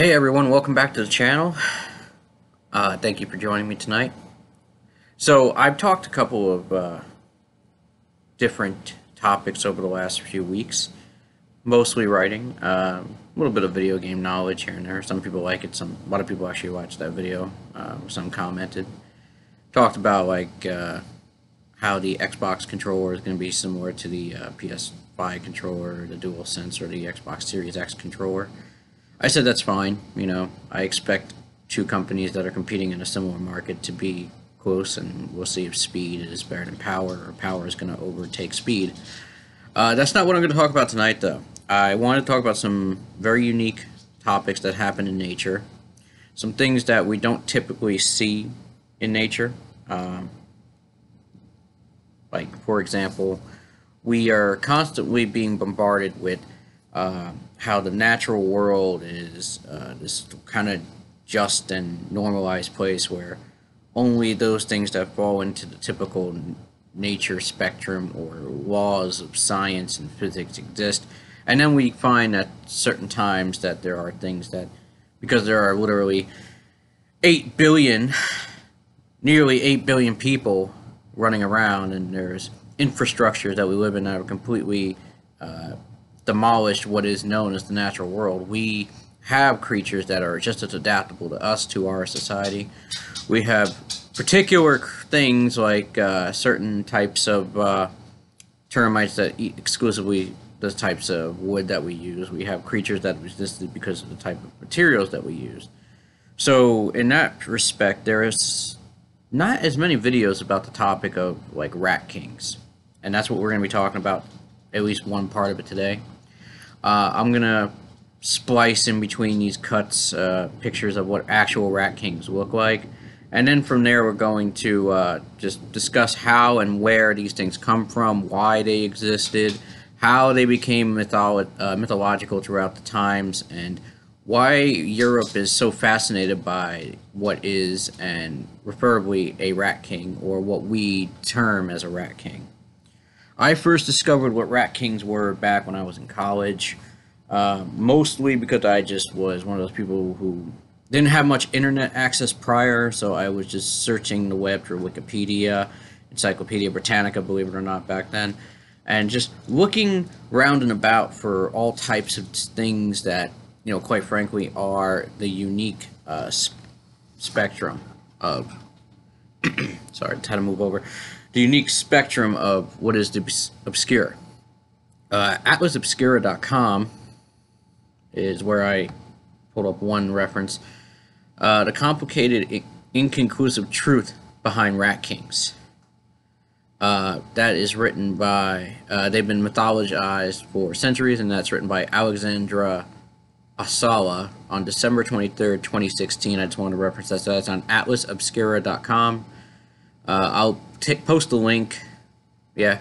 Hey everyone, welcome back to the channel. Uh, thank you for joining me tonight. So I've talked a couple of uh, different topics over the last few weeks, mostly writing, um, a little bit of video game knowledge here and there. Some people like it, some a lot of people actually watched that video. Uh, some commented. Talked about like uh, how the Xbox controller is going to be similar to the uh, PS5 controller, the DualSense, or the Xbox Series X controller. I said that's fine. You know, I expect two companies that are competing in a similar market to be close, and we'll see if speed is better than power, or power is going to overtake speed. Uh, that's not what I'm going to talk about tonight, though. I want to talk about some very unique topics that happen in nature, some things that we don't typically see in nature. Um, like, for example, we are constantly being bombarded with uh, how the natural world is uh, this kind of just and normalized place where only those things that fall into the typical nature spectrum or laws of science and physics exist. And then we find at certain times that there are things that, because there are literally 8 billion, nearly 8 billion people running around, and there's infrastructure that we live in that are completely uh, demolished what is known as the natural world. We have creatures that are just as adaptable to us, to our society. We have particular things like uh, certain types of uh, termites that eat exclusively the types of wood that we use. We have creatures that existed because of the type of materials that we use. So in that respect, there is not as many videos about the topic of like rat kings. And that's what we're going to be talking about, at least one part of it today. Uh, I'm going to splice in between these cuts uh, pictures of what actual rat kings look like. And then from there, we're going to uh, just discuss how and where these things come from, why they existed, how they became mytholo uh, mythological throughout the times, and why Europe is so fascinated by what is, and preferably, a rat king, or what we term as a rat king. I first discovered what rat kings were back when I was in college, uh, mostly because I just was one of those people who didn't have much internet access prior, so I was just searching the web through Wikipedia, Encyclopedia Britannica, believe it or not, back then, and just looking round and about for all types of things that, you know, quite frankly, are the unique uh, spectrum of. sorry, had to move over the unique spectrum of what is the obscure. Uh, AtlasObscura.com is where I pulled up one reference. Uh, the complicated, inconclusive truth behind rat kings. Uh, that is written by, uh, they've been mythologized for centuries, and that's written by Alexandra Asala on December 23rd, 2016. I just want to reference that. So that's on atlasobscura.com. Uh, I'll post a link. Yeah,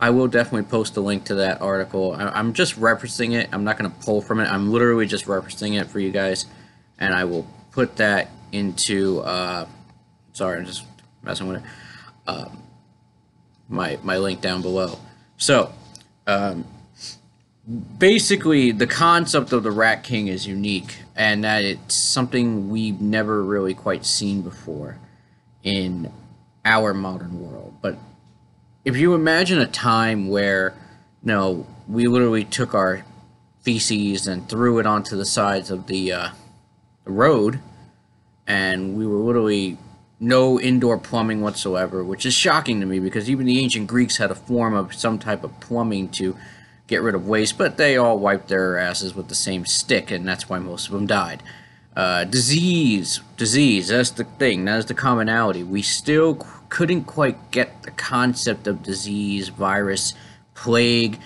I will definitely post a link to that article. I am just referencing it. I'm not going to pull from it. I'm literally just referencing it for you guys. And I will put that into, uh, sorry, I'm just messing with it, um, my, my link down below. So, um, basically, the concept of the Rat King is unique, and that it's something we've never really quite seen before in our modern world. But if you imagine a time where, you know, we literally took our feces and threw it onto the sides of the, uh, the road, and we were literally no indoor plumbing whatsoever, which is shocking to me because even the ancient Greeks had a form of some type of plumbing to get rid of waste, but they all wiped their asses with the same stick, and that's why most of them died. Uh, disease, disease, that's the thing, that's the commonality. We still couldn't quite get the concept of disease, virus, plague.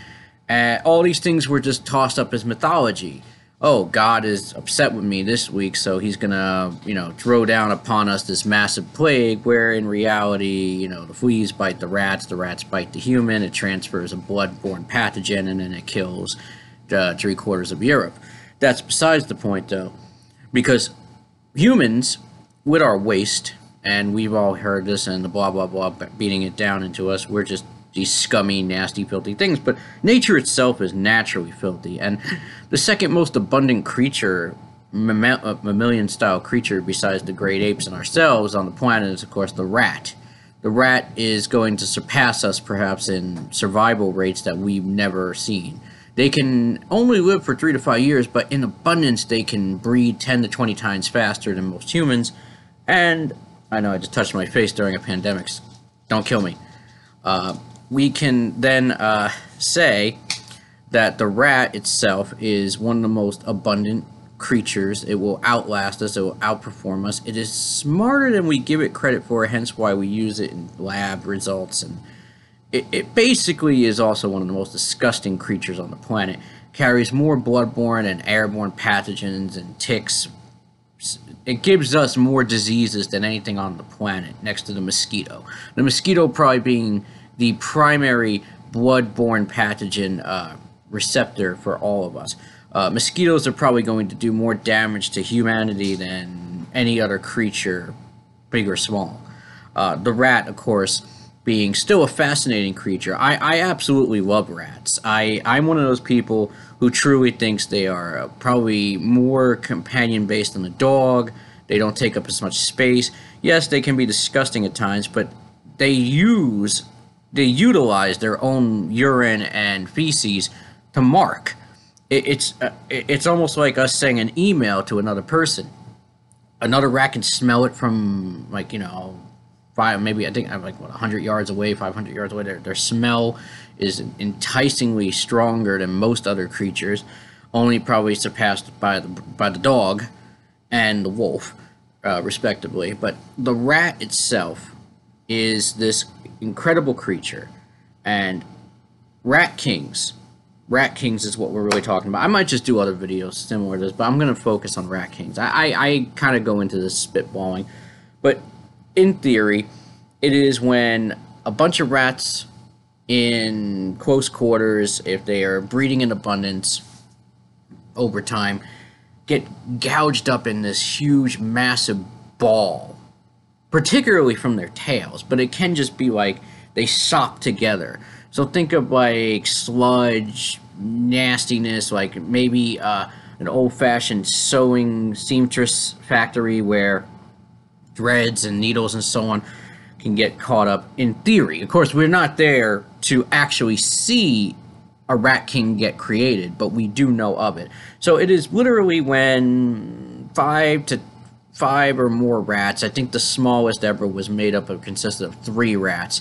Uh, all these things were just tossed up as mythology. Oh, God is upset with me this week, so he's gonna, you know, throw down upon us this massive plague, where in reality, you know, the fleas bite the rats, the rats bite the human, it transfers a blood-borne pathogen, and then it kills uh, three quarters of Europe. That's besides the point, though because humans, with our waste, and we've all heard this and the blah blah blah beating it down into us, we're just these scummy, nasty, filthy things. But nature itself is naturally filthy, and the second most abundant creature uh, mammalian style creature besides the great apes and ourselves on the planet is, of course, the rat. The rat is going to surpass us perhaps in survival rates that we've never seen. They can only live for three to five years, but in abundance, they can breed 10 to 20 times faster than most humans. And I know I just touched my face during a pandemic. Don't kill me. Uh, we can then uh, say that the rat itself is one of the most abundant creatures. It will outlast us, it will outperform us. It is smarter than we give it credit for, hence why we use it in lab results. And it, it basically is also one of the most disgusting creatures on the planet. Carries more bloodborne and airborne pathogens and ticks. It gives us more diseases than anything on the planet, next to the mosquito. The mosquito probably being the primary bloodborne pathogen uh, receptor for all of us. Uh, mosquitoes are probably going to do more damage to humanity than any other creature, big or small. Uh, the rat, of course, being still a fascinating creature. I, I absolutely love rats. I, I'm one of those people who truly thinks they are uh, probably more companion based than a dog. They don't take up as much space. Yes, they can be disgusting at times, but they use, they utilize their own urine and feces to mark it, it's uh, it's almost like us saying an email to another person. Another rat can smell it from like you know, five maybe I think I'm like what hundred yards away, five hundred yards away. Their their smell is enticingly stronger than most other creatures, only probably surpassed by the by the dog and the wolf, uh, respectively. But the rat itself is this incredible creature, and rat kings Rat Kings is what we're really talking about. I might just do other videos similar to this, but I'm going to focus on Rat Kings. I, I, I kind of go into this spitballing. But in theory, it is when a bunch of rats in close quarters, if they are breeding in abundance over time, get gouged up in this huge, massive ball, particularly from their tails, but it can just be like they sop together. So think of like sludge, nastiness, like maybe uh, an old-fashioned sewing seamstress factory where threads and needles and so on can get caught up in theory. Of course, we're not there to actually see a rat king get created, but we do know of it. So it is literally when five to five or more rats, I think the smallest ever was made up of consisted of three rats,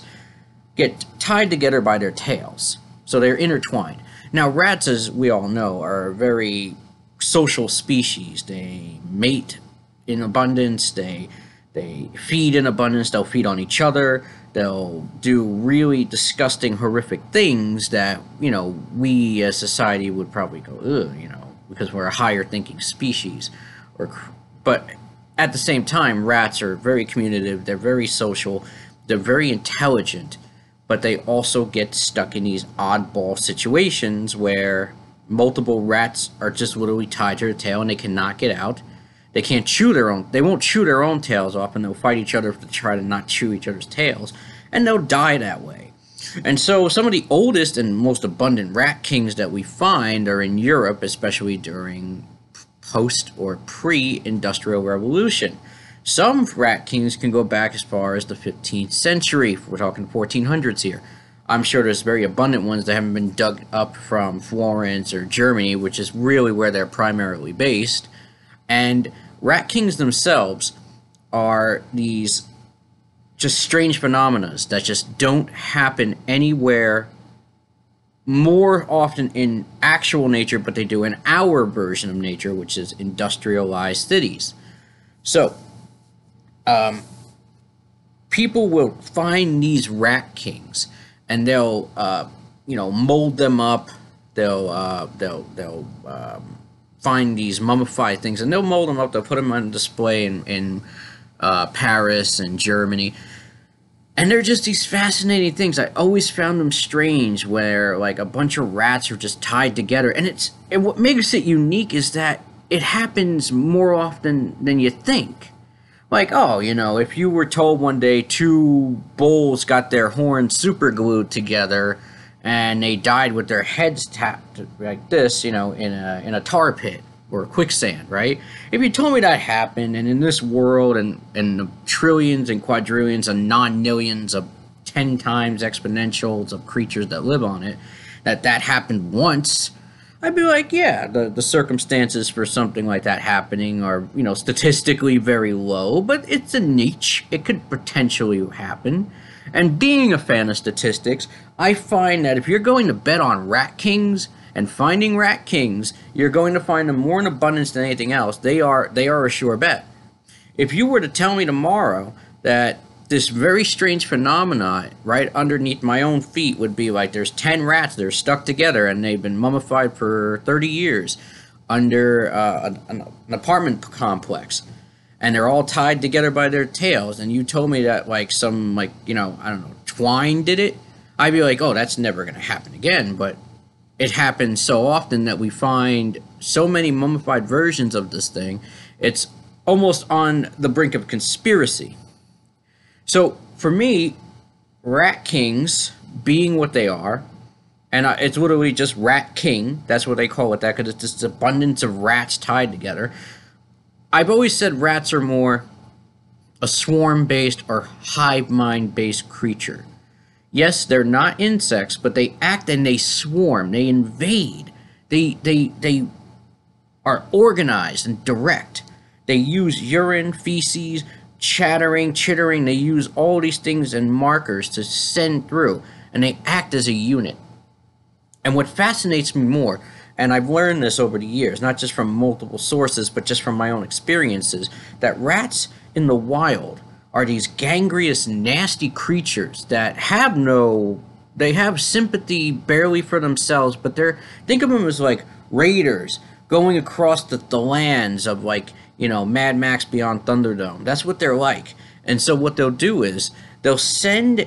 get tied together by their tails. So they're intertwined. Now, rats, as we all know, are a very social species. They mate in abundance. They they feed in abundance. They'll feed on each other. They'll do really disgusting, horrific things that you know we as society would probably go, ugh, you know, because we're a higher thinking species. Or, but at the same time, rats are very communicative. They're very social. They're very intelligent but they also get stuck in these oddball situations where multiple rats are just literally tied to their tail and they cannot get out. They can't chew their own. They won't chew their own tails off, and they'll fight each other to try to not chew each other's tails, and they'll die that way. And so, some of the oldest and most abundant rat kings that we find are in Europe, especially during post or pre-industrial revolution. Some rat kings can go back as far as the 15th century. We're talking 1400s here. I'm sure there's very abundant ones that haven't been dug up from Florence or Germany, which is really where they're primarily based. And rat kings themselves are these just strange phenomena that just don't happen anywhere more often in actual nature, but they do in our version of nature, which is industrialized cities. So, um, people will find these rat kings and they'll uh, you know mold them up they'll uh, they'll they'll um, find these mummified things and they'll mold them up they'll put them on display in, in uh, paris and germany. And they're just these fascinating things. I always found them strange where like a bunch of rats are just tied together. And it's and what makes it unique is that it happens more often than you think. Like, oh, you know, if you were told one day two bulls got their horns super glued together and they died with their heads tapped like this, you know, in a in a tar pit, or quicksand, right? If you told me that happened, and in this world, and and the trillions and quadrillions and non-nillions of ten times exponentials of creatures that live on it, that that happened once, I'd be like, yeah, the, the circumstances for something like that happening are, you know, statistically very low, but it's a niche. It could potentially happen. And being a fan of statistics, I find that if you're going to bet on rat kings and finding rat kings, you're going to find them more in abundance than anything else. They are they are a sure bet. If you were to tell me tomorrow that this very strange phenomena right underneath my own feet would be like there's 10 rats that are stuck together and they've been mummified for 30 years under uh, an, an apartment complex and they're all tied together by their tails and you told me that like some like you know i don't know twine did it i'd be like oh that's never going to happen again but it happens so often that we find so many mummified versions of this thing it's almost on the brink of conspiracy so for me, rat kings being what they are, and it's literally just rat king. That's what they call it. That because it's this abundance of rats tied together. I've always said rats are more a swarm-based or hive mind-based creature. Yes, they're not insects, but they act and they swarm. They invade. They they they are organized and direct. They use urine, feces, chattering, chittering. They use all these things and markers to send through, and they act as a unit. And what fascinates me more, and I've learned this over the years, not just from multiple sources, but just from my own experiences, that rats in the wild are these gangrenous, nasty creatures that have no. They have sympathy barely for themselves, but they're. Think of them as like raiders going across the, the lands of like you know, Mad Max Beyond Thunderdome. That's what they're like. And so what they'll do is they'll send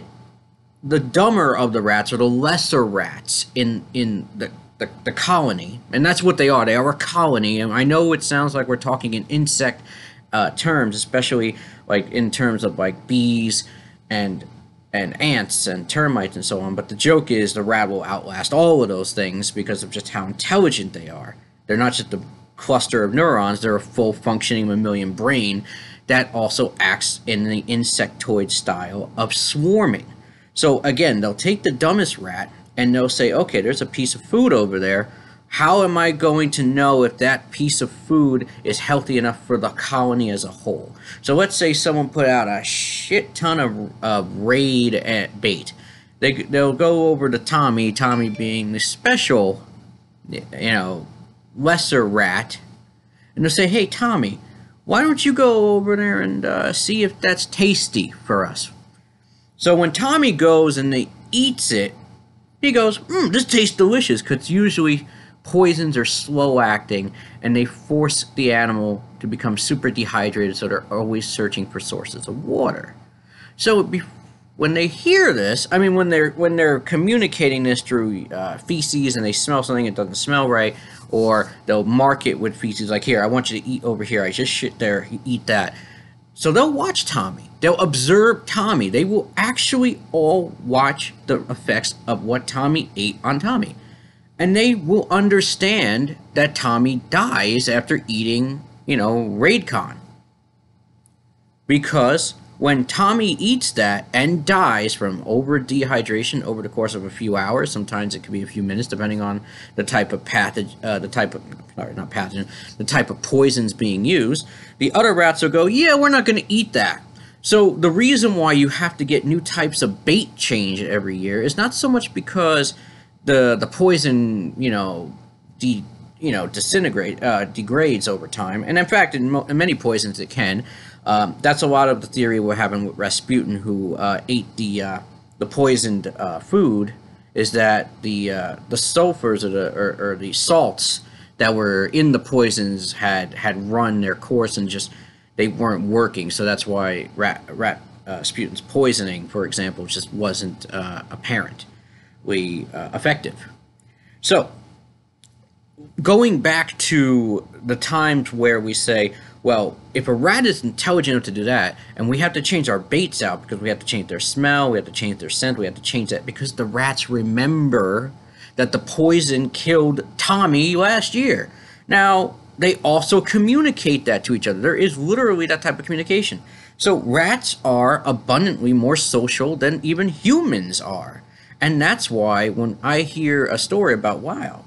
the dumber of the rats or the lesser rats in in the, the, the colony, and that's what they are. They are a colony, and I know it sounds like we're talking in insect uh, terms, especially like in terms of like bees and and ants and termites and so on. But the joke is the rat will outlast all of those things because of just how intelligent they are. They're not just a cluster of neurons, they're a full functioning mammalian brain that also acts in the insectoid style of swarming. So again, they'll take the dumbest rat and they'll say, okay, there's a piece of food over there. How am I going to know if that piece of food is healthy enough for the colony as a whole? So let's say someone put out a shit ton of, of raid bait. They, they'll go over to Tommy, Tommy being the special, you know, lesser rat and they'll say, hey, Tommy, why don't you go over there and uh, see if that's tasty for us? So when Tommy goes and he eats it, he goes, mm, this tastes delicious because usually poisons are slow acting and they force the animal to become super dehydrated so they're always searching for sources of water. So when they hear this, I mean, when they're when they're communicating this through uh, feces and they smell something that doesn't smell right, or they'll mark it with feces like, "Here, I want you to eat over here. I just shit there. Eat that." So they'll watch Tommy. They'll observe Tommy. They will actually all watch the effects of what Tommy ate on Tommy, and they will understand that Tommy dies after eating, you know, Raidcon because when Tommy eats that and dies from over dehydration over the course of a few hours, sometimes it could be a few minutes, depending on the type of pathogen, uh, the type of sorry, not pathogen, the type of poisons being used. The other rats will go, yeah, we're not going to eat that. So the reason why you have to get new types of bait changed every year is not so much because the the poison, you know, de, you know, disintegrate, uh, degrades over time, and in fact, in, mo- in many poisons it can. Um, that's a lot of the theory we're having with Rasputin, who uh, ate the uh, the poisoned uh, food. Is that the uh, the sulfurs or the or, or, the salts that were in the poisons had had run their course and just they weren't working. So that's why rat rat uh, Rasputin's poisoning, for example, just wasn't uh, apparently effective. So going back to the times where we say well, if a rat is intelligent enough to do that, and we have to change our baits out because we have to change their smell, we have to change their scent, we have to change that because the rats remember that the poison killed Tommy last year. Now, they also communicate that to each other. There is literally that type of communication. So rats are abundantly more social than even humans are. And that's why when I hear a story about wow,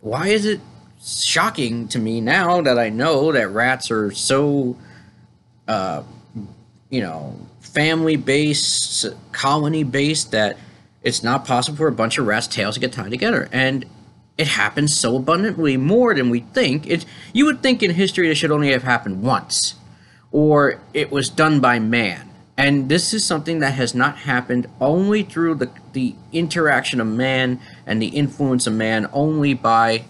why is it shocking to me now that I know that rats are so uh, you know, family based, colony based that it's not possible for a bunch of rats' tails to get tied together. And it happens so abundantly more than we think. It you would think in history it should only have happened once or it was done by man. And this is something that has not happened only through the, the interaction of man and the influence of man only by,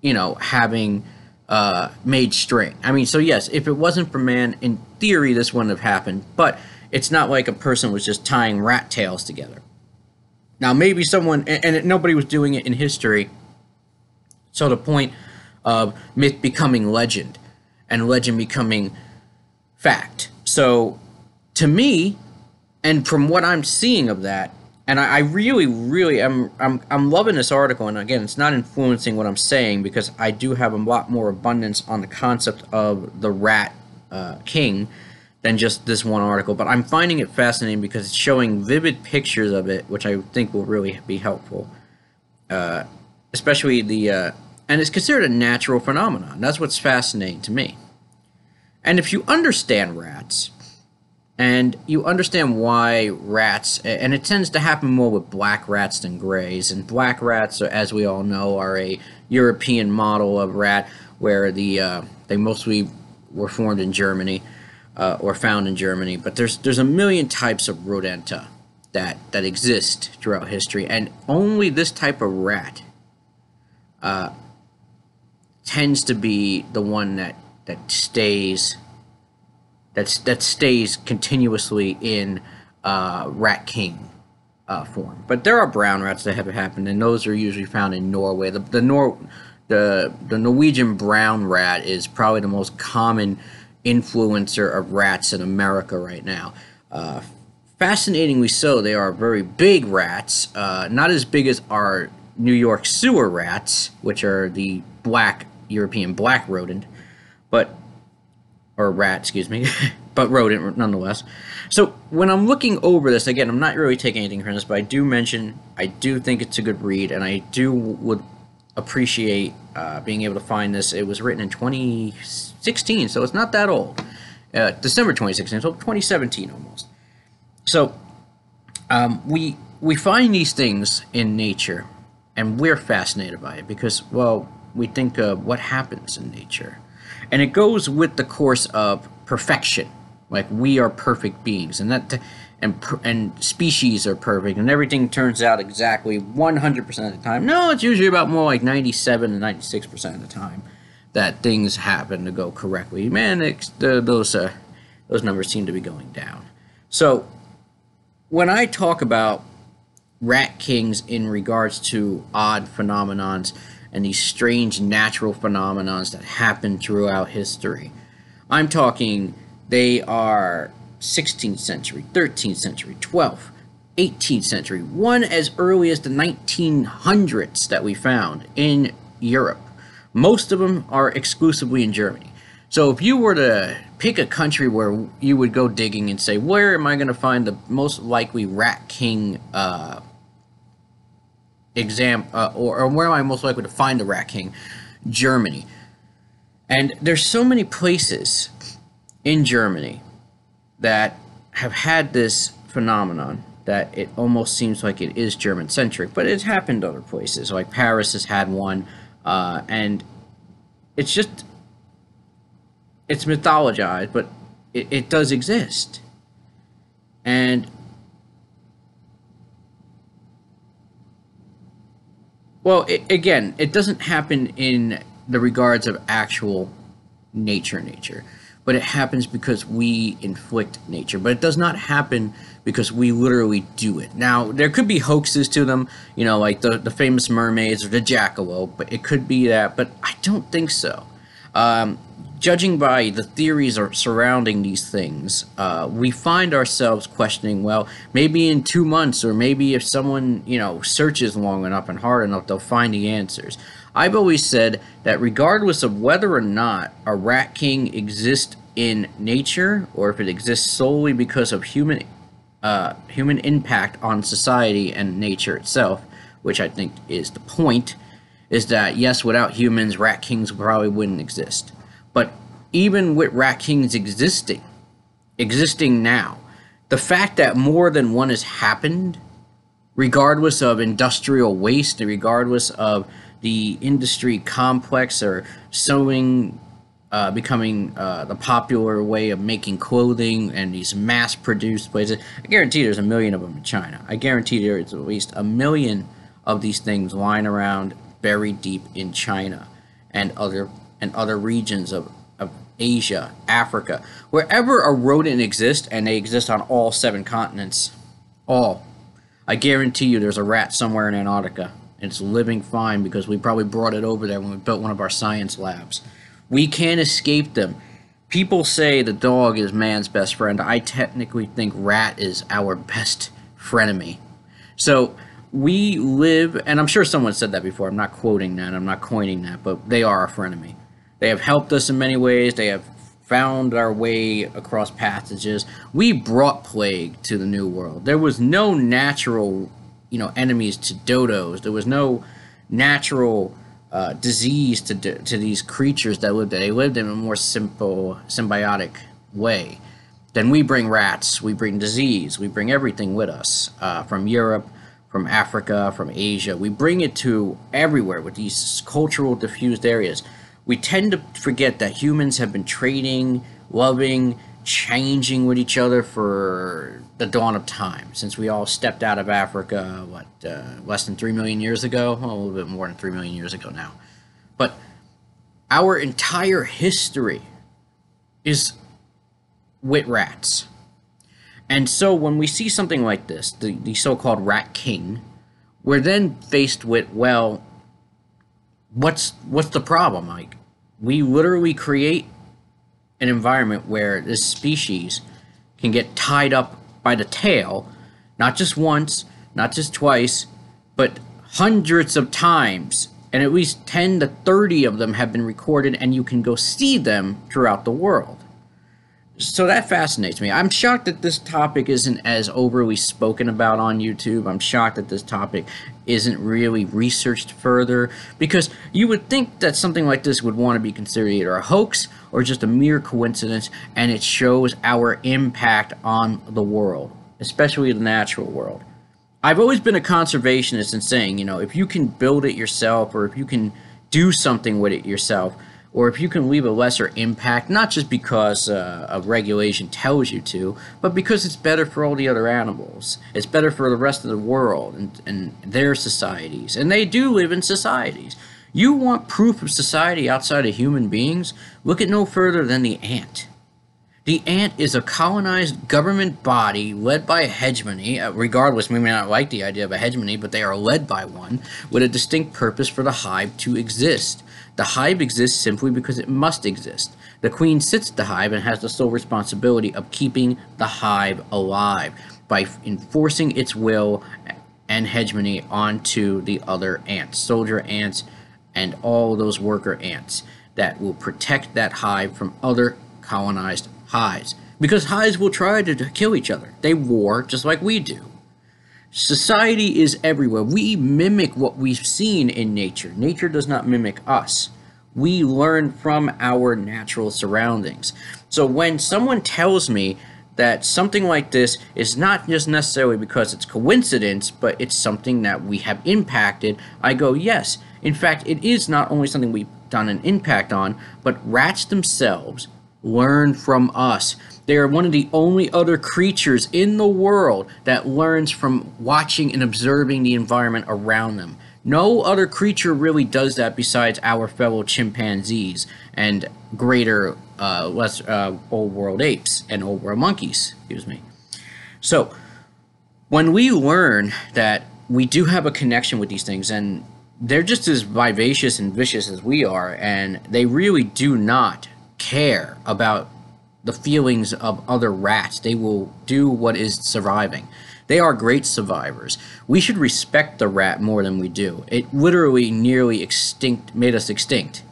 you know, having uh, made string. I mean, so yes, if it wasn't for man, in theory, this wouldn't have happened. But it's not like a person was just tying rat tails together. Now, maybe someone, and, and nobody was doing it in history. So the point of myth becoming legend and legend becoming fact. So to me, and from what I'm seeing of that, and I, I really, really am I'm, I'm loving this article. And again, it's not influencing what I'm saying because I do have a lot more abundance on the concept of the rat uh, king than just this one article. But I'm finding it fascinating because it's showing vivid pictures of it, which I think will really be helpful. Uh, especially the, uh, and it's considered a natural phenomenon. That's what's fascinating to me. And if you understand rats, and you understand why rats, and it tends to happen more with black rats than grays. And black rats, as we all know, are a European model of rat, where the uh, they mostly were formed in Germany uh, or found in Germany. But there's there's a million types of rodentia that that exist throughout history, and only this type of rat uh, tends to be the one that that stays that's that stays continuously in uh, rat king uh, form. But there are brown rats that have happened, and those are usually found in Norway. The the Nor the the Norwegian brown rat is probably the most common influencer of rats in America right now. Uh, fascinatingly so, they are very big rats, uh, not as big as our New York sewer rats, which are the black European black rodent, but or rat, excuse me, but rodent nonetheless. So when I'm looking over this, again, I'm not really taking anything from this, but I do mention I do think it's a good read, and I do would appreciate uh, being able to find this. It was written in 2016, so it's not that old. Uh, December 2016, so 2017 almost. So um, we we find these things in nature, and we're fascinated by it because, well, we think of what happens in nature and it goes with the course of perfection like we are perfect beings and that and and species are perfect and everything turns out exactly 100% of the time no it's usually about more like 97 to 96% of the time that things happen to go correctly man the, those uh, those numbers seem to be going down so when i talk about rat kings in regards to odd phenomenons and these strange natural phenomena that happen throughout history. I'm talking they are 16th century, 13th century, 12th, 18th century, one as early as the 1900s that we found in Europe. Most of them are exclusively in Germany. So if you were to pick a country where you would go digging and say, where am I going to find the most likely Rat King uh, exam, uh, or, or where am I most likely to find the Rat King? Germany. And there's so many places in Germany that have had this phenomenon that it almost seems like it is German centric, but it's happened other places. Like Paris has had one, uh, and it's just it's mythologized, but it, it does exist. And Well, it, again, it doesn't happen in the regards of actual nature, nature, but it happens because we inflict nature. But it does not happen because we literally do it. Now, there could be hoaxes to them, you know, like the, the famous mermaids or the jackalope, but it could be that, but I don't think so. Um, judging by the theories surrounding these things, uh, we find ourselves questioning, well, maybe in two months, or maybe if someone, you know, searches long enough and hard enough, they'll find the answers. I've always said that regardless of whether or not a rat king exists in nature or if it exists solely because of human uh, human impact on society and nature itself, which I think is the point, is that yes, without humans, rat kings probably wouldn't exist. But even with rat kings existing, existing now, the fact that more than one has happened, regardless of industrial waste, regardless of the industry complex or sewing uh, becoming uh, the popular way of making clothing and these mass produced places. I guarantee there's a million of them in China. I guarantee there's at least a million of these things lying around buried deep in China and other and other regions of, of Asia, Africa, wherever a rodent exists, and they exist on all seven continents. All. I guarantee you there's a rat somewhere in Antarctica. It's living fine because we probably brought it over there when we built one of our science labs. We can't escape them. People say the dog is man's best friend. I technically think rat is our best frenemy. So we live, and I'm sure someone said that before. I'm not quoting that. I'm not coining that, but they are a frenemy. They have helped us in many ways. They have found our way across passages. We brought plague to the New World. There was no natural you know enemies to dodos. There was no natural uh, disease to to these creatures that lived. They lived in a more simple symbiotic way. Then we bring rats, we bring disease, we bring everything with us uh, from Europe, from Africa, from Asia. We bring it to everywhere with these cultural diffused areas. We tend to forget that humans have been trading, loving, changing with each other for the dawn of time since we all stepped out of Africa, what, uh, less than 3 million years ago? Well, a little bit more than 3 million years ago now. But our entire history is with rats. And so when we see something like this, the, the so called Rat King, we're then faced with, well, what's what's the problem? Like, we literally create an environment where this species can get tied up by the tail, not just once, not just twice, but hundreds of times. And at least 10 to 30 of them have been recorded, and you can go see them throughout the world so that fascinates me. I'm shocked that this topic isn't as overly spoken about on YouTube. I'm shocked that this topic isn't really researched further because you would think that something like this would want to be considered either a hoax or just a mere coincidence and it shows our impact on the world, especially the natural world. I've always been a conservationist in saying, you know, if you can build it yourself or if you can do something with it yourself, or if you can leave a lesser impact, not just because uh, a regulation tells you to, but because it's better for all the other animals. It's better for the rest of the world and, and their societies. And they do live in societies. You want proof of society outside of human beings? Look at no further than the ant. The ant is a colonized government body led by a hegemony. Uh, regardless, we may not like the idea of a hegemony, but they are led by one with a distinct purpose for the hive to exist. The hive exists simply because it must exist. The queen sits the hive and has the sole responsibility of keeping the hive alive by enforcing its will and hegemony onto the other ants, soldier ants, and all those worker ants that will protect that hive from other colonized hives. Because hives will try to kill each other. They war just like we do. Society is everywhere. We mimic what we've seen in nature. Nature does not mimic us. We learn from our natural surroundings. So when someone tells me that something like this is not just necessarily because it's coincidence, but it's something that we have impacted, I go, yes. In fact, it is not only something we've done an impact on, but rats themselves learn from us. They are one of the only other creatures in the world that learns from watching and observing the environment around them. No other creature really does that besides our fellow chimpanzees and greater, uh, less uh, old world apes and old world monkeys. Excuse me. So, when we learn that we do have a connection with these things, and they're just as vivacious and vicious as we are, and they really do not care about the feelings of other rats. They will do what is surviving. They are great survivors. We should respect the rat more than we do. It literally nearly extinct made us extinct.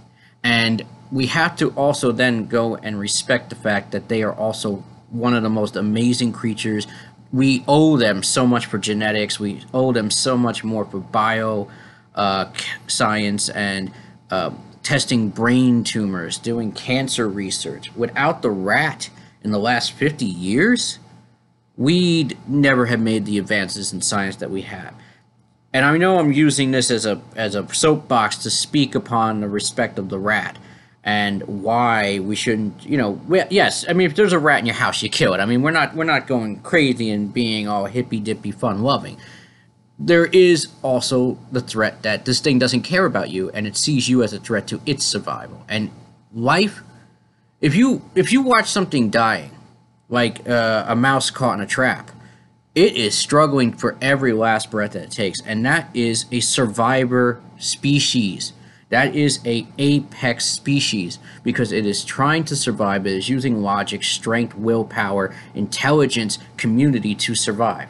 And we have to also then go and respect the fact that they are also one of the most amazing creatures. We owe them so much for genetics. We owe them so much more for bio uh, science and uh, testing brain tumors, doing cancer research. Without the rat in the last 50 years, we'd never have made the advances in science that we have. And I know I'm using this as a as a soapbox to speak upon the respect of the rat and why we shouldn't, you know, we, yes, I mean if there's a rat in your house, you kill it. I mean, we're not we're not going crazy and being all hippy dippy fun loving there is also the threat that this thing doesn't care about you and it sees you as a threat to its survival. And life if you if you watch something dying like uh, a mouse caught in a trap it is struggling for every last breath that it takes. And that is a survivor species. That is a apex species because it is trying to survive. It is using logic strength willpower intelligence community to survive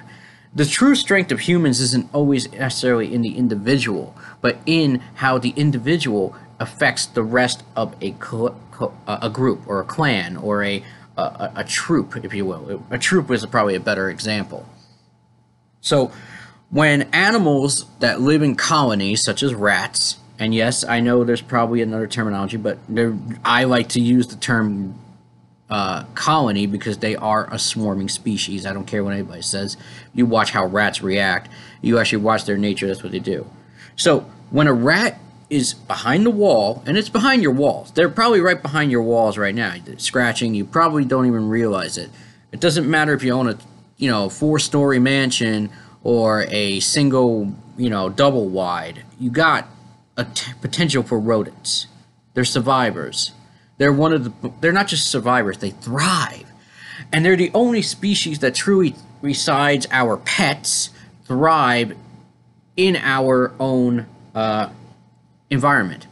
the true strength of humans isn't always necessarily in the individual, but in how the individual affects the rest of a a group or a clan or a, a a troop, if you will. A troop is probably a better example. So, when animals that live in colonies, such as rats, and yes, I know there's probably another terminology, but I like to use the term uh, colony because they are a swarming species. I don't care what anybody says. You watch how rats react. You actually watch their nature. That's what they do. So when a rat is behind the wall, and it's behind your walls, they're probably right behind your walls right now, scratching. You probably don't even realize it. It doesn't matter if you own a, you know, four-story mansion or a single, you know, double wide. You got a potential for rodents. They're survivors they're one of the they're not just survivors, they thrive. And they're the only species that truly besides our pets thrive in our own uh, environment.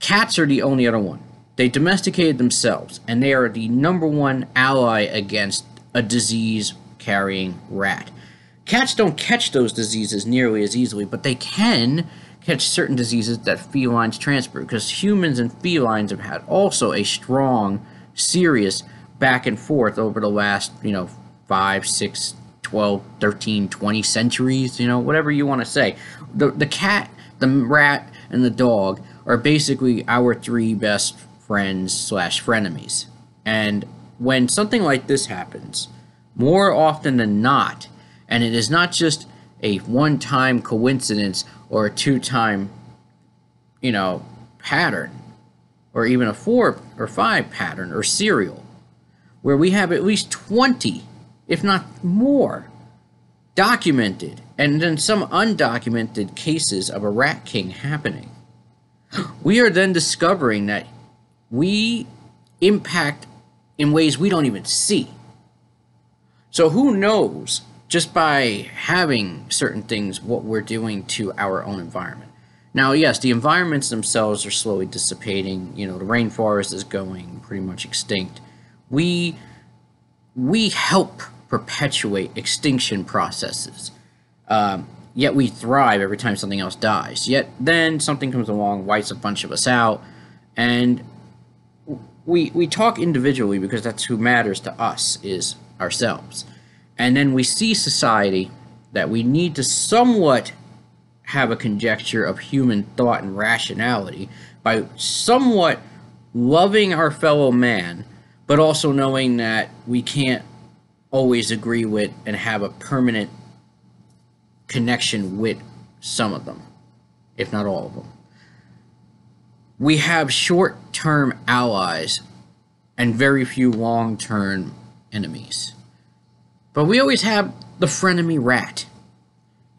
Cats are the only other one. They domesticated themselves, and they are the number one ally against a disease carrying rat. Cats don't catch those diseases nearly as easily, but they can catch certain diseases that felines transfer because humans and felines have had also a strong, serious back and forth over the last, you know, 5, 6, 12, 13, 20 centuries, you know, whatever you want to say. The, the cat, the rat, and the dog are basically our three best friends slash frenemies. And when something like this happens, more often than not, and it is not just a one time coincidence or a two time, you know, pattern, or even a four or five pattern or serial, where we have at least 20, if not more, documented and then some undocumented cases of a rat king happening. We are then discovering that we impact in ways we don't even see. So who knows just by having certain things what we're doing to our own environment. Now, yes, the environments themselves are slowly dissipating. You know, the rainforest is going pretty much extinct. We we help perpetuate extinction processes. Um, yet we thrive every time something else dies. Yet then something comes along, wipes a bunch of us out, and we we talk individually because that's who matters to us is ourselves. And then we see society that we need to somewhat have a conjecture of human thought and rationality by somewhat loving our fellow man, but also knowing that we can't always agree with and have a permanent connection with some of them, if not all of them. We have short term allies and very few long term enemies. But we always have the frenemy rat.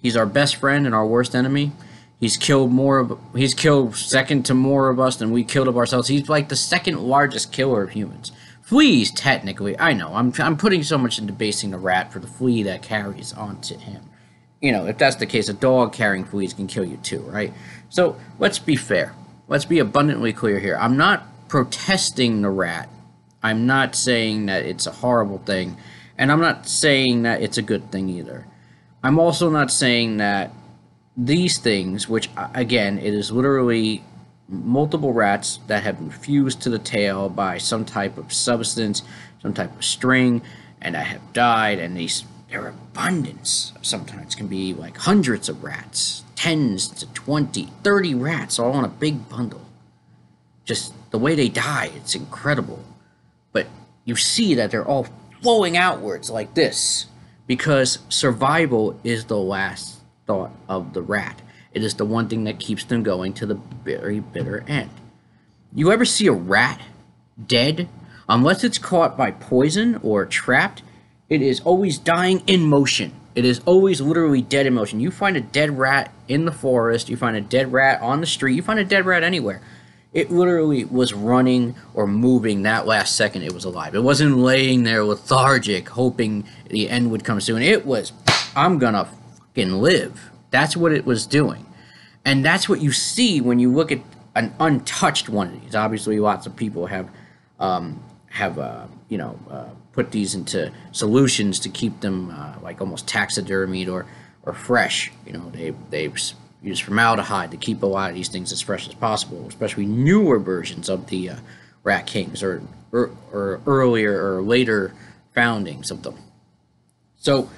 He's our best friend and our worst enemy. He's killed more of he's killed second to more of us than we killed of ourselves. He's like the second largest killer of humans. Fleas, technically, I know. I'm I'm putting so much into basing the rat for the flea that carries onto him. You know, if that's the case, a dog carrying fleas can kill you too, right? So let's be fair. Let's be abundantly clear here. I'm not protesting the rat. I'm not saying that it's a horrible thing. And I'm not saying that it's a good thing either. I'm also not saying that these things, which again, it is literally multiple rats that have been fused to the tail by some type of substance, some type of string, and that have died, and these their abundance sometimes can be like hundreds of rats, tens to 20, 30 rats all in a big bundle. Just the way they die, it's incredible. But you see that they're all flowing outwards like this because survival is the last thought of the rat. It is the one thing that keeps them going to the very bitter end. You ever see a rat dead? Unless it's caught by poison or trapped, it is always dying in motion. It is always literally dead in motion. You find a dead rat in the forest, you find a dead rat on the street, you find a dead rat anywhere. It literally was running or moving that last second it was alive. It wasn't laying there lethargic, hoping the end would come soon. It was, I'm gonna fucking live. That's what it was doing. And that's what you see when you look at an untouched one of these. Obviously, lots of people have, um, have uh, you know, uh, put these into solutions to keep them uh, like almost taxidermied or, or fresh. You know, they, they use formaldehyde to keep a lot of these things as fresh as possible, especially newer versions of the uh, Rat Kings or, or, or earlier or later foundings of them. So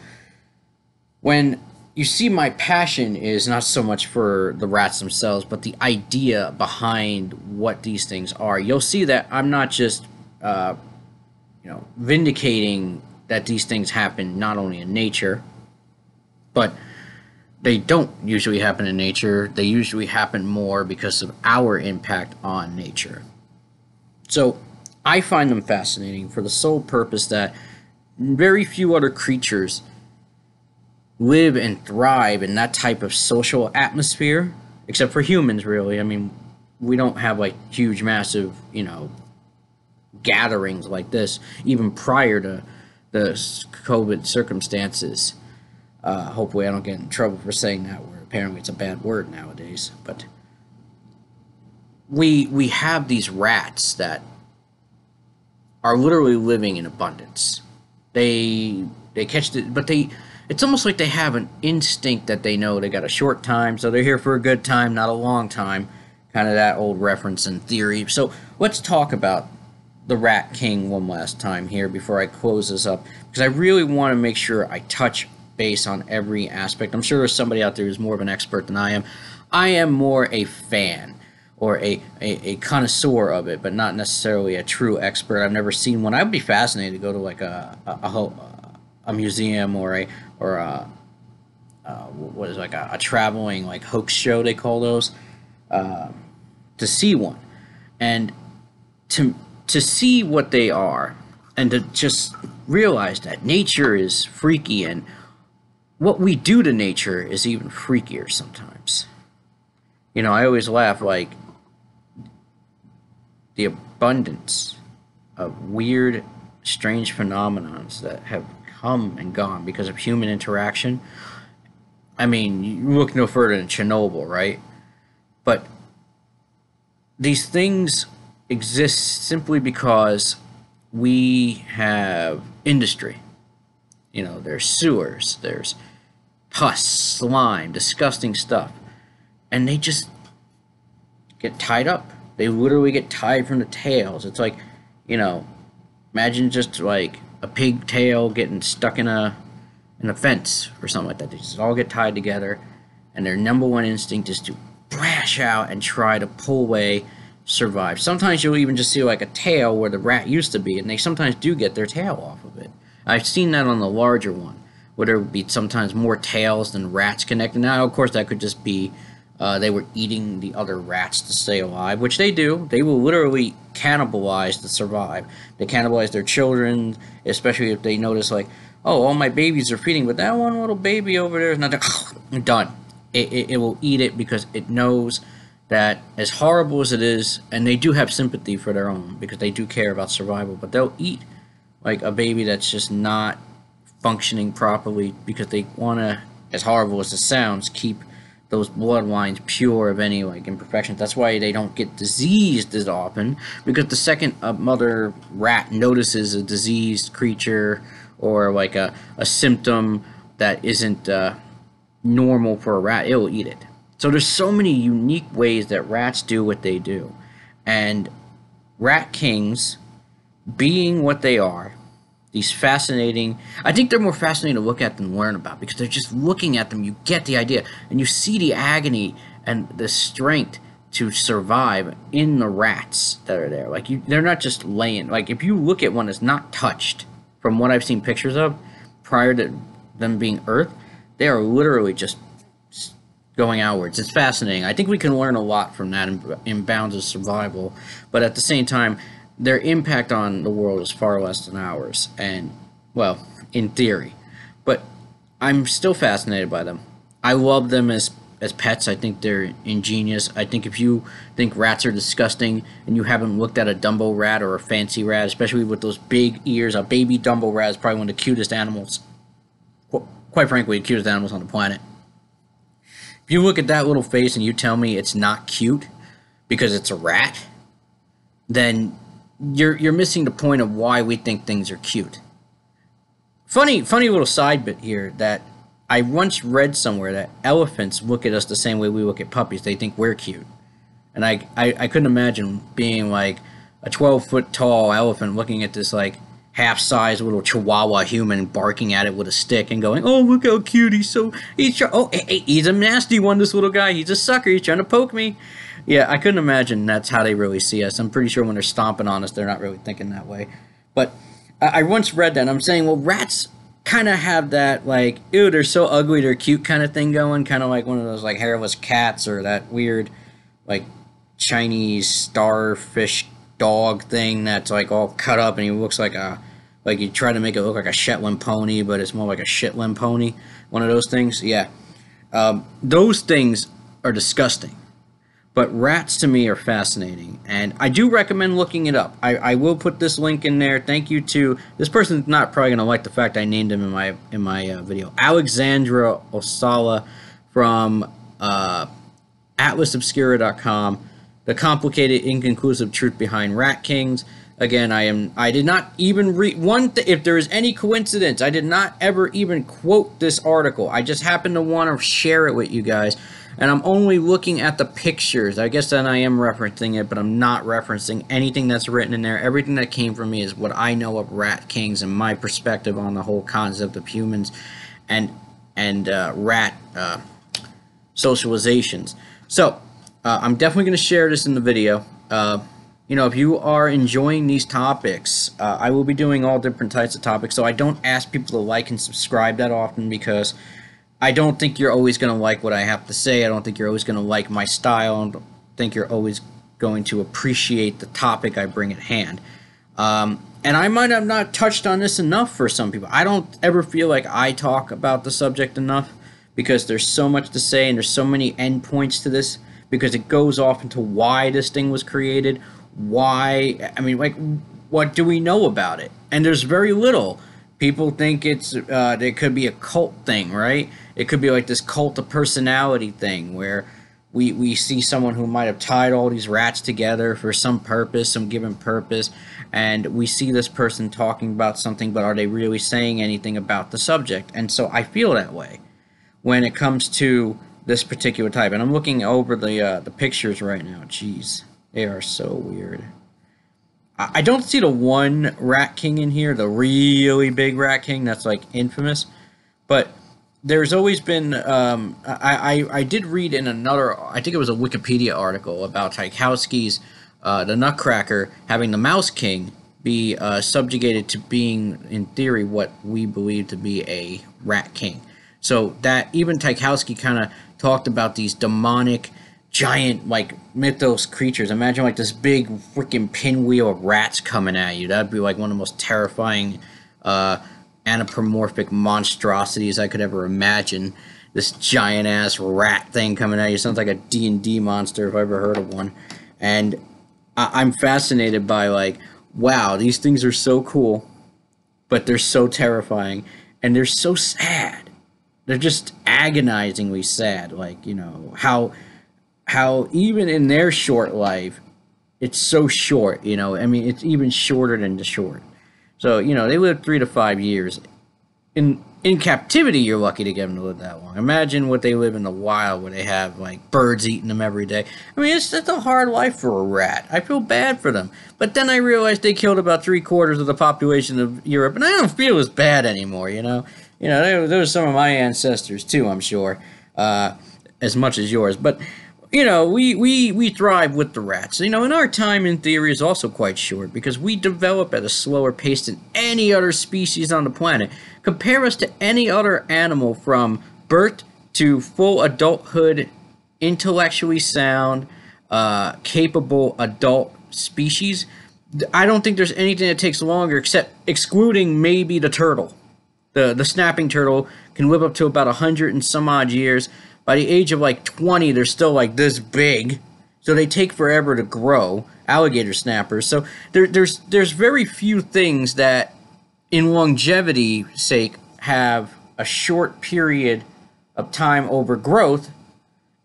when you see my passion is not so much for the rats themselves, but the idea behind what these things are. You'll see that I'm not just, uh, you know, vindicating that these things happen not only in nature, but they don't usually happen in nature. They usually happen more because of our impact on nature. So I find them fascinating for the sole purpose that very few other creatures live and thrive in that type of social atmosphere, except for humans, really. I mean, we don't have like huge, massive, you know, gatherings like this, even prior to the COVID circumstances. Uh, hopefully, I don't get in trouble for saying that word. Apparently, it's a bad word nowadays. But we we have these rats that are literally living in abundance. They they catch the, but they. It's almost like they have an instinct that they know they got a short time, so they're here for a good time, not a long time. Kind of that old reference and theory. So let's talk about the Rat King one last time here before I close this up, because I really want to make sure I touch base on every aspect. I'm sure there's somebody out there who's more of an expert than I am. I am more a fan or a, a, a, connoisseur of it, but not necessarily a true expert. I've never seen one. I'd be fascinated to go to like a a, a, a museum or a or a uh, what is it, like a, a, traveling like hoax show they call those uh, to see one and to to see what they are and to just realize that nature is freaky and what we do to nature is even freakier sometimes. You know, I always laugh like the abundance of weird, strange phenomenons that have come and gone because of human interaction. I mean, you look no further than Chernobyl, right? But these things exist simply because we have industry you know, there's sewers, there's pus, slime, disgusting stuff. And they just get tied up. They literally get tied from the tails. It's like, you know, imagine just like a pig tail getting stuck in a in a fence or something like that. They just all get tied together, and their number one instinct is to brash out and try to pull away, survive. Sometimes you'll even just see like a tail where the rat used to be, and they sometimes do get their tail off of it. I've seen that on the larger one, where there would be sometimes more tails than rats connected. Now, of course, that could just be uh, they were eating the other rats to stay alive, which they do. They will literally cannibalize to survive. They cannibalize their children, especially if they notice, like, oh, all my babies are feeding, but that one little baby over there is not done. It, it, it will eat it because it knows that as horrible as it is, and they do have sympathy for their own because they do care about survival, but they'll eat like a baby that's just not functioning properly because they want to, as horrible as it sounds, keep those bloodlines pure of any like imperfections. That's why they don't get diseased as often because the second a mother rat notices a diseased creature or like a, a symptom that isn't uh, normal for a rat, it'll eat it. So there's so many unique ways that rats do what they do. And rat kings, being what they are, these fascinating, I think they're more fascinating to look at than learn about because they're just looking at them, you get the idea, and you see the agony and the strength to survive in the rats that are there. Like you, they're not just laying. Like if you look at one that's not touched, from what I've seen pictures of, prior to them being Earth, they are literally just going outwards. It's fascinating. I think we can learn a lot from that in, in bounds of survival, but at the same time, their impact on the world is far less than ours. And well, in theory, but I'm still fascinated by them. I love them as as pets. I think they're ingenious. I think if you think rats are disgusting and you haven't looked at a Dumbo rat or a fancy rat, especially with those big ears, a baby Dumbo rat is probably one of the cutest animals. Quite frankly, the cutest animals on the planet. If you look at that little face and you tell me it's not cute because it's a rat, then you're you're missing the point of why we think things are cute. Funny funny little side bit here that I once read somewhere that elephants look at us the same way we look at puppies. They think we're cute. And I, I, I couldn't imagine being like a 12 foot tall elephant looking at this like half sized little chihuahua human barking at it with a stick and going, "Oh, look how cute he's so he's try- oh he's a nasty one. This little guy, he's a sucker. He's trying to poke me." Yeah, I couldn't imagine that's how they really see us. I'm pretty sure when they're stomping on us, they're not really thinking that way. But I, I once read that, and I'm saying, well, rats kind of have that like, ew, they're so ugly, they're cute kind of thing going, kind of like one of those like hairless cats or that weird like Chinese starfish dog thing that's like all cut up and he looks like a like you try to make it look like a Shetland pony, but it's more like a Shetland pony. One of those things. Yeah. Um, those things are disgusting. But rats to me are fascinating, and I do recommend looking it up. I, I will put this link in there. Thank you to this person's not probably gonna like the fact I named him in my in my uh, video. Alexandra Osala from uh, AtlasObscura.com. The complicated, inconclusive truth behind rat kings. Again, I am. I did not even read one. Th- if there is any coincidence, I did not ever even quote this article. I just happened to want to share it with you guys, and I'm only looking at the pictures. I guess then I am referencing it, but I'm not referencing anything that's written in there. Everything that came from me is what I know of rat kings and my perspective on the whole concept of humans, and and uh, rat uh, socializations. So uh, I'm definitely going to share this in the video. Uh, you know, if you are enjoying these topics, uh, I will be doing all different types of topics. So I don't ask people to like and subscribe that often because I don't think you're always going to like what I have to say. I don't think you're always going to like my style. I don't think you're always going to appreciate the topic I bring at hand. Um, and I might have not touched on this enough for some people. I don't ever feel like I talk about the subject enough because there's so much to say and there's so many endpoints to this because it goes off into why this thing was created, why i mean like what do we know about it and there's very little people think it's uh it could be a cult thing right it could be like this cult of personality thing where we we see someone who might have tied all these rats together for some purpose some given purpose and we see this person talking about something but are they really saying anything about the subject? And so i feel that way when it comes to this particular type. And i'm looking over the uh, the pictures right now. Jeez they are so weird. I don't see the one Rat King in here, the really big Rat King that's like infamous, but there's always been. Um, I, I I did read in another. I think it was a Wikipedia article about Tchaikovsky's uh, the Nutcracker having the Mouse King be uh, subjugated to being, in theory, what we believe to be a Rat King. So that even Tchaikovsky kind of talked about these demonic giant like mythos creatures. Imagine like this big freaking pinwheel of rats coming at you. That'd be like one of the most terrifying uh, anthropomorphic monstrosities I could ever imagine. This giant ass rat thing coming at you sounds like a D and D monster if I ever heard of one. And I- I'm fascinated by like, wow, these things are so cool, but they're so terrifying and they're so sad. They're just agonizingly sad. Like you know how how even in their short life, it's so short. You know, I mean, it's even shorter than the short. So you know, they live three to five years. In in captivity, you're lucky to get them to live that long. Imagine what they live in the wild where they have like birds eating them every day. I mean, it's just a hard life for a rat. I feel bad for them. But then I realized they killed about three quarters of the population of Europe, and I don't feel as bad anymore, you know? You know, those are some of my ancestors too, I'm sure, uh, as much as yours. But you know, we, we, we thrive with the rats. You know, and our time in theory is also quite short because we develop at a slower pace than any other species on the planet. Compare us to any other animal from birth to full adulthood, intellectually sound, uh, capable adult species. I don't think there's anything that takes longer except excluding maybe the turtle. The, the snapping turtle can live up to about 100 and some odd years by the age of like 20, they're still like this big. So they take forever to grow, alligator snappers. So there, there's there's very few things that, in longevity sake, have a short period of time over growth,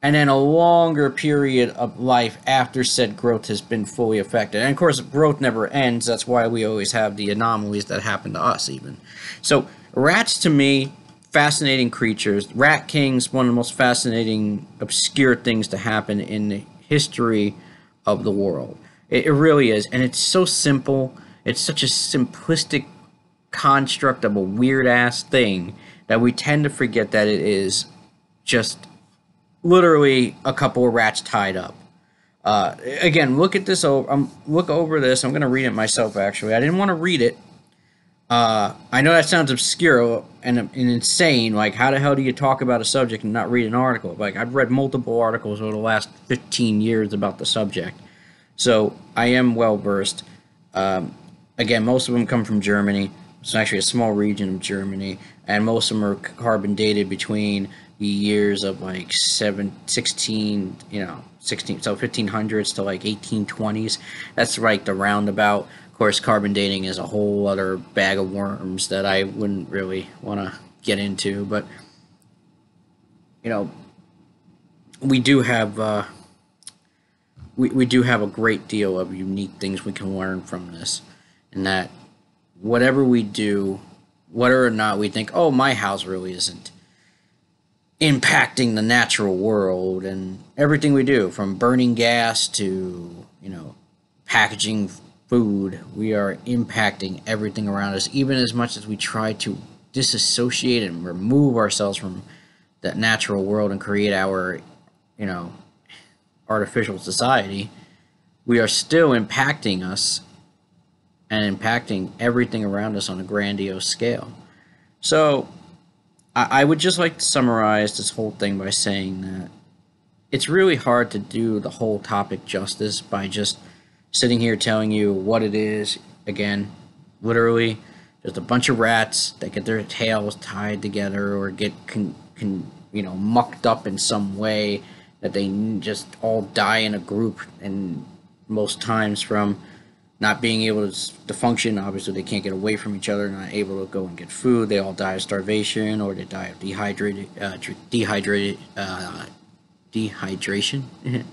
and then a longer period of life after said growth has been fully affected. And of course, growth never ends. That's why we always have the anomalies that happen to us, even. So rats, to me, fascinating creatures. Rat King's one of the most fascinating, obscure things to happen in the history of the world. It, it really is. And it's so simple. It's such a simplistic construct of a weird ass thing that we tend to forget that it is just literally a couple of rats tied up. Uh, again, look at this. Over, um, look over this. I'm going to read it myself. Actually, I didn't want to read it uh, I know that sounds obscure and, and insane. Like, how the hell do you talk about a subject and not read an article? Like, I've read multiple articles over the last 15 years about the subject. So, I am well versed. Um, again, most of them come from Germany. It's actually a small region of Germany. And most of them are carbon dated between the years of like 7, 16, you know, 16, so 1500s to like 1820s. That's like the roundabout course, carbon dating is a whole other bag of worms that I wouldn't really want to get into. But you know, we do have uh, we we do have a great deal of unique things we can learn from this, and that whatever we do, whether or not we think, oh, my house really isn't impacting the natural world and everything we do from burning gas to you know packaging food, we are impacting everything around us, even as much as we try to disassociate and remove ourselves from that natural world and create our, you know, artificial society, we are still impacting us and impacting everything around us on a grandiose scale. So, I, I would just like to summarize this whole thing by saying that it's really hard to do the whole topic justice by just sitting here telling you what it is. Again, literally, just a bunch of rats that get their tails tied together or get can can you know mucked up in some way that they just all die in a group and most times from not being able to, function. Obviously they can't get away from each other not able to go and get food. They all die of starvation or they die of dehydrated uh, dehydrated uh, dehydration.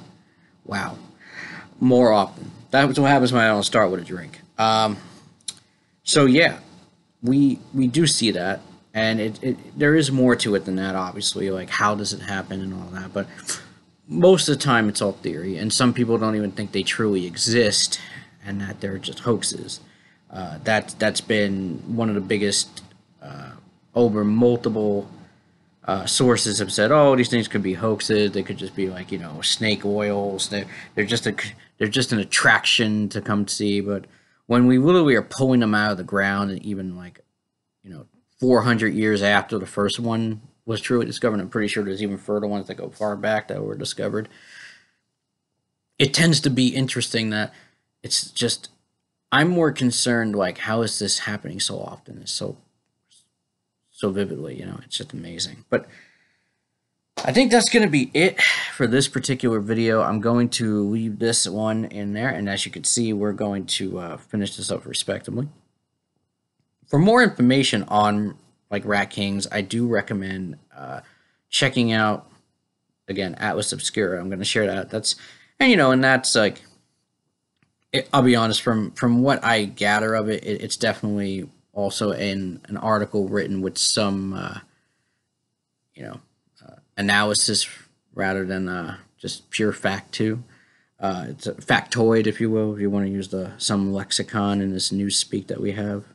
Wow. More often that's what happens when I don't start with a drink. Um, so yeah, we we do see that, and it, it there is more to it than that. Obviously, like how does it happen and all that, but most of the time it's all theory, and some people don't even think they truly exist, and that they're just hoaxes. Uh, that that's been one of the biggest uh, over multiple uh, sources have said, oh, these things could be hoaxes. They could just be like, you know, snake oils. They're, they're just a, they're just an attraction to come see. But when we literally are pulling them out of the ground, and even like, you know, 400 years after the first one was truly discovered, I'm pretty sure there's even further ones that go far back that were discovered. It tends to be interesting that it's just, I'm more concerned like, how is this happening so often? It's so so vividly. You know, it's just amazing. But I think that's going to be it for this particular video. I'm going to leave this one in there. And as you can see, we're going to uh, finish this up respectively. For more information on like Rat Kings, I do recommend uh, checking out, again, Atlas Obscura. I'm going to share that. That's, and you know, and that's like, it, I'll be honest, from, from what I gather of it, it it's definitely also in an article written with some, uh, you know, uh, analysis rather than uh, just pure fact too. Uh, it's a factoid, if you will, if you want to use the some lexicon in this news speak that we have.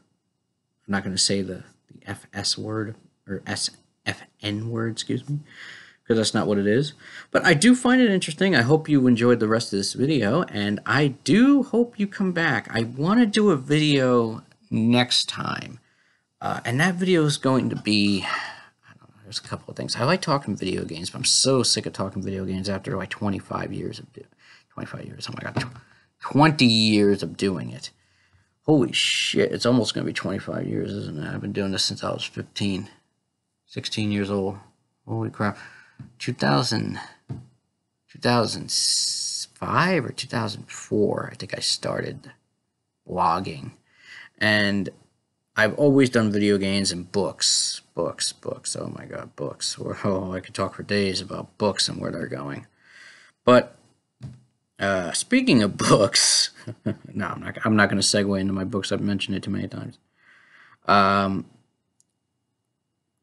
I'm not going to say the, the FS word or SFN word, excuse me, because that's not what it is. But I do find it interesting. I hope you enjoyed the rest of this video, and I do hope you come back. I want to do a video next time, uh, and that video is going to be there's a couple of things. I like talking video games, but I'm so sick of talking video games after like 25 years of do 25 years. Oh my god, 20 years of doing it. Holy shit, it's almost going to be 25 years, isn't it? I've been doing this since I was 15, 16 years old. Holy crap. 2000, 2005 or 2004, I think I started blogging. And I've always done video games and books. Books, books. Oh my god, books. Oh, I could talk for days about books and where they're going. But uh, speaking of books, no, I'm not. I'm not going to segue into my books. I've mentioned it too many times. Um,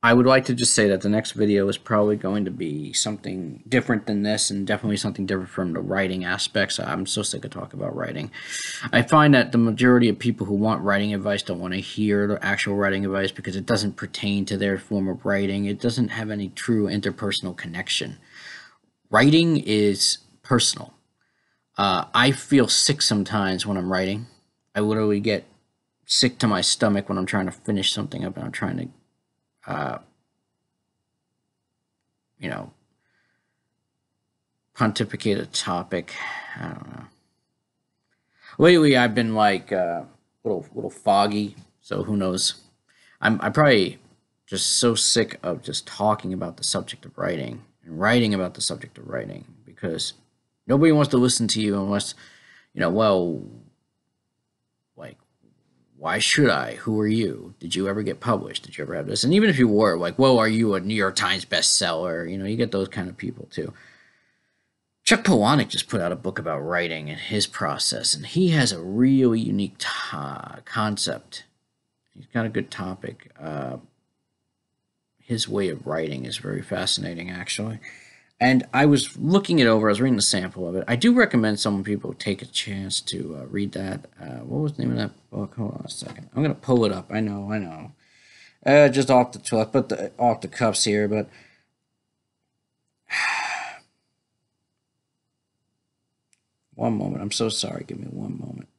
I would like to just say that the next video is probably going to be something different than this, and definitely something different from the writing aspects. I'm so sick of talking about writing. I find that the majority of people who want writing advice don't want to hear the actual writing advice because it doesn't pertain to their form of writing. It doesn't have any true interpersonal connection. Writing is personal uh, I feel sick sometimes when I'm writing. I literally get sick to my stomach when I'm trying to finish something up and I'm trying to, uh, you know, pontificate a topic. I don't know. Lately, I've been like uh, little little foggy, so who knows? I'm I probably just so sick of just talking about the subject of writing and writing about the subject of writing because Nobody wants to listen to you unless, you know, well, why should I? Who are you? Did you ever get published? Did you ever have this? And even if you were, like, whoa, are you a New York Times bestseller? You know, you get those kind of people too. Chuck Palahniuk just put out a book about writing and his process, and he has a really unique concept. He's got a good topic. Uh, his way of writing is very fascinating, actually. And I was looking it over. I was reading the sample of it. I do recommend some people take a chance to uh, read that. Uh, what was the name of that book? Hold on a second. I'm gonna pull it up. I know. I know. Uh, just off the I put the off the cuffs here, but one moment. I'm so sorry. Give me one moment.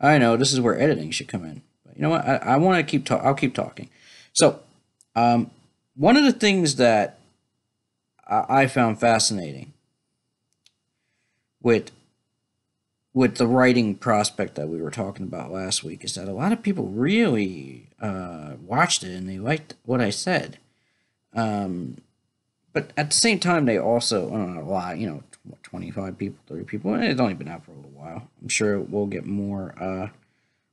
I know this is where editing should come in. But you know what? I, I want to keep talking. I'll keep talking. So, um, one of the things that I found fascinating with with the writing prospect that we were talking about last week is that a lot of people really uh, watched it and they liked what I said. Um, but at the same time, they also, I don't know, a lot, you know, 25 people, 30 people, and it's only been out for a little while. I'm sure we'll get more, uh,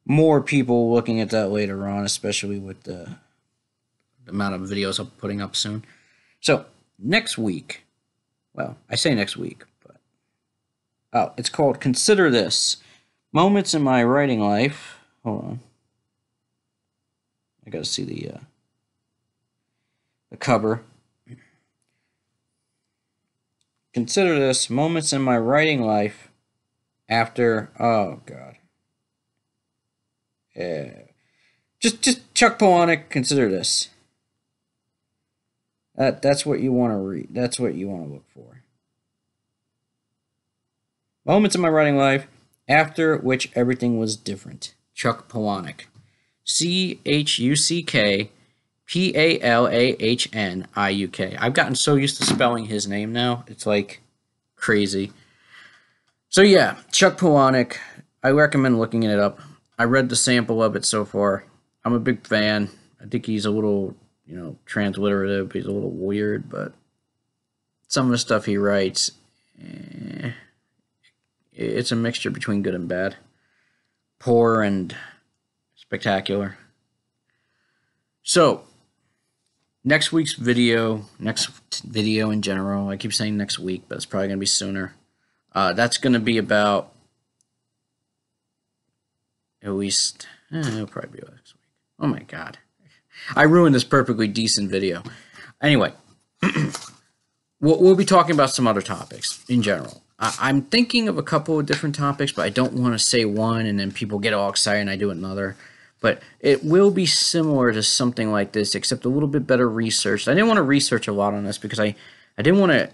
more people looking at that later on, especially with the, the amount of videos I'm putting up soon. So next week, well, I say next week, but oh, it's called Consider This Moments in My Writing Life. Hold on. I gotta see the uh, the cover. Consider this moments in my writing life after oh god. Yeah. Just just Chuck Palahniuk, consider this. That that's what you want to read. That's what you want to look for. Moments in my writing life after which everything was different. Chuck Palahniuk. C H U C K P A L A H N I U K. I've gotten so used to spelling his name now. It's like crazy. So yeah, Chuck Palahniuk. I recommend looking it up. I read the sample of it so far. I'm a big fan. I think he's a little you know, transliterative. He's a little weird, but some of the stuff he writes, eh, it's a mixture between good and bad, poor and spectacular. So, next week's video, next video in general, I keep saying next week, but it's probably going to be sooner. Uh, that's going to be about at least, eh, it'll probably be next week. Oh my god. I ruined this perfectly decent video. Anyway, we'll, we'll be talking about some other topics in general. I, am thinking of a couple of different topics, but I don't want to say one and then people get all excited and I do another. But it will be similar to something like this, except a little bit better researched. I didn't want to research a lot on this because I, I didn't want to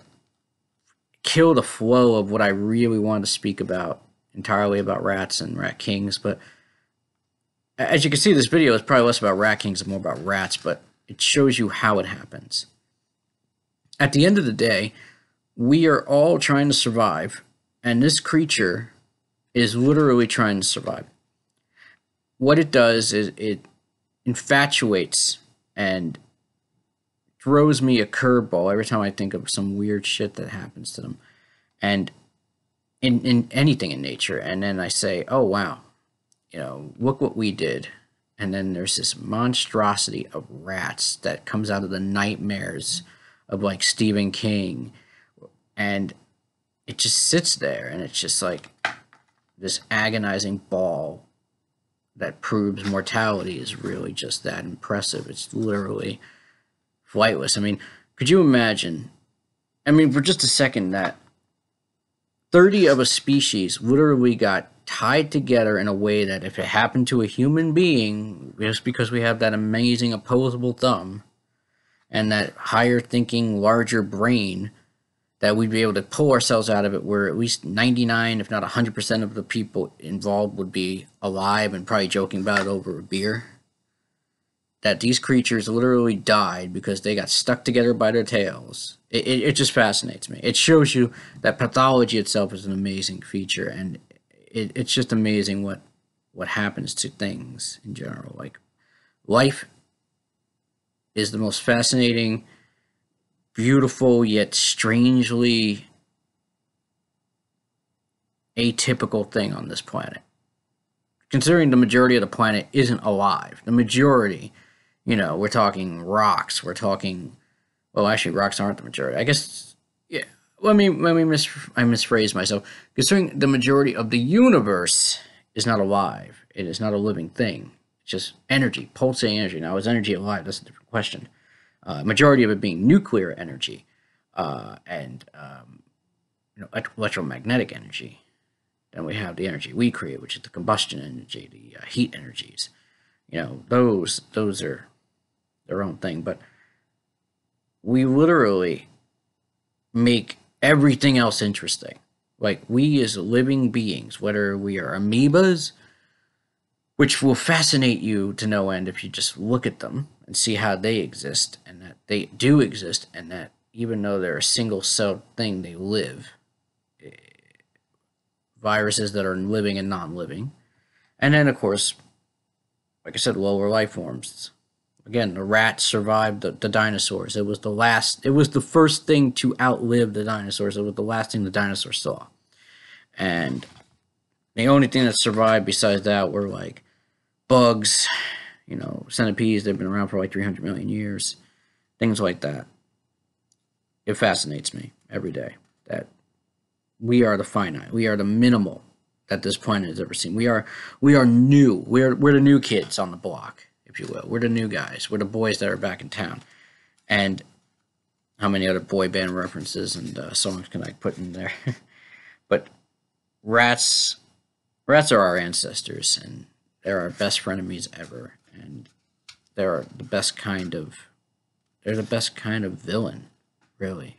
kill the flow of what I really wanted to speak about entirely about rats and rat kings. But as you can see, this video is probably less about rat kings and more about rats, but it shows you how it happens. At the end of the day, we are all trying to survive, and this creature is literally trying to survive. What it does is it infatuates and throws me a curveball every time I think of some weird shit that happens to them. And in, in anything in nature. And then I say, oh, wow, you know, look what we did. And then there's this monstrosity of rats that comes out of the nightmares of like Stephen King. And it just sits there and it's just like this agonizing ball that proves mortality is really just that impressive. It's literally flightless. I mean, could you imagine? I mean, for just a second, that 30 of a species literally got tied together in a way that if it happened to a human being, just because we have that amazing opposable thumb and that higher thinking, larger brain, that we'd be able to pull ourselves out of it where at least 99, if not 100% of the people involved would be alive and probably joking about it over a beer. That these creatures literally died because they got stuck together by their tails it, it, just fascinates me. It shows you that pathology itself is an amazing feature, and it, it's just amazing what what happens to things in general. Like life is the most fascinating, beautiful yet strangely atypical thing on this planet. Considering the majority of the planet isn't alive, the majority, you know, we're talking rocks, we're talking well, actually, rocks aren't the majority. I guess, yeah. Let me let me mis I misphrase myself. Considering the majority of the universe is not alive, it is not a living thing. It's just energy, pulsating energy. Now, is energy alive? That's a different question. Uh, majority of it being nuclear energy, uh, and um, you know electromagnetic energy. Then we have the energy we create, which is the combustion energy, the uh, heat energies. You know, those those are their own thing, but we literally make everything else interesting. Like we as living beings, whether we are amoebas, which will fascinate you to no end if you just look at them and see how they exist and that they do exist and that even though they're a single celled thing, they live. Eh, viruses that are living and non living. And then, of course, like I said, lower life forms Again, the rats survived the, the dinosaurs. It was the last, it was the first thing to outlive the dinosaurs. It was the last thing the dinosaurs saw. And the only thing that survived besides that were like bugs, you know, centipedes. They've been around for like 300 million years. Things like that. It fascinates me every day that we are the finite. We are the minimal that this planet has ever seen. We are we are new. We're we're the new kids on the block if you will. We're the new guys. We're the boys that are back in town. And how many other boy band references and uh, songs can I put in there? but rats, rats are our ancestors, and they're our best frenemies ever. And they're the best kind of, they're the best kind of villain, really.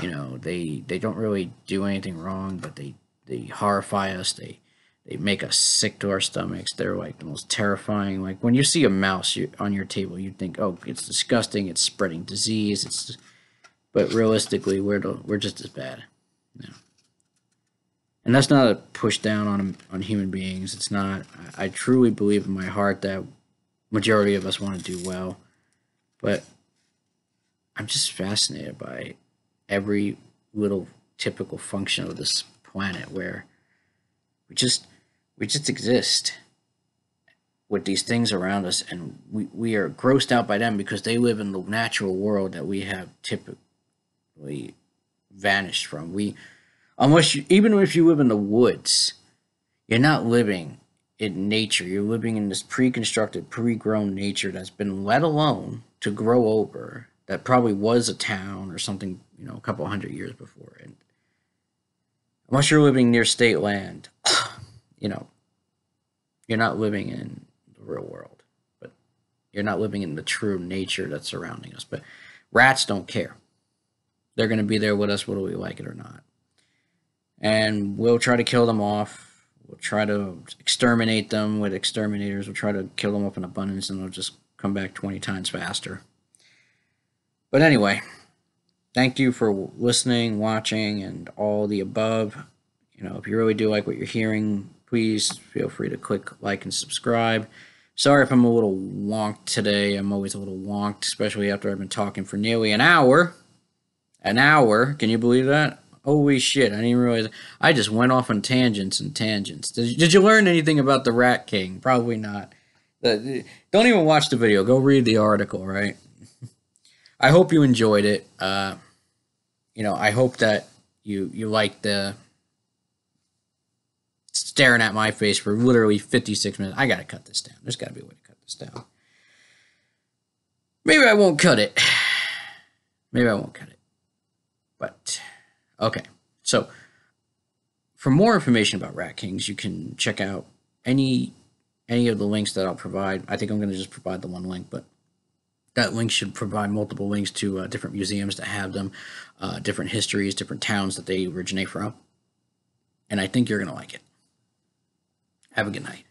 You know, they they don't really do anything wrong, but they they horrify us. They they make us sick to our stomachs. They're like the most terrifying. Like when you see a mouse on your table, you think, "Oh, it's disgusting. It's spreading disease." It's, but realistically, we're we're just as bad. Yeah. And that's not a push down on on human beings. It's not. I, I truly believe in my heart that majority of us want to do well, but I'm just fascinated by every little typical function of this planet where we just we just exist with these things around us and we, we are grossed out by them because they live in the natural world that we have typically vanished from we unless you even if you live in the woods you're not living in nature. You're living in this pre-constructed, pre-grown nature that's been let alone to grow over. That probably was a town or something, you know, a couple hundred years before. And unless you're living near state land, you know, you're not living in the real world. But you're not living in the true nature that's surrounding us. But rats don't care. They're going to be there with us whether we like it or not. And we'll try to kill them off We'll try to exterminate them with exterminators. We'll try to kill them up in abundance and they'll just come back 20 times faster. But anyway, thank you for listening, watching, and all the above. You know, if you really do like what you're hearing, please feel free to click like and subscribe. Sorry if I'm a little wonked today. I'm always a little wonked, especially after I've been talking for nearly an hour. An hour. Can you believe that? Holy shit, I didn't realize. I just went off on tangents and tangents. Did, did you learn anything about the Rat King? Probably not. don't even watch the video. Go read the article, right? I hope you enjoyed it. Uh, you know, I hope that you you liked the staring at my face for literally 56 minutes. I gotta cut this down. There's gotta be a way to cut this down. Maybe I won't cut it. Maybe I won't cut it. But Okay, so for more information about Rat Kings, you can check out any any of the links that I'll provide. I think I'm going to just provide the one link, but that link should provide multiple links to uh, different museums that have them, uh, different histories, different towns that they originate from. And I think you're going to like it. Have a good night.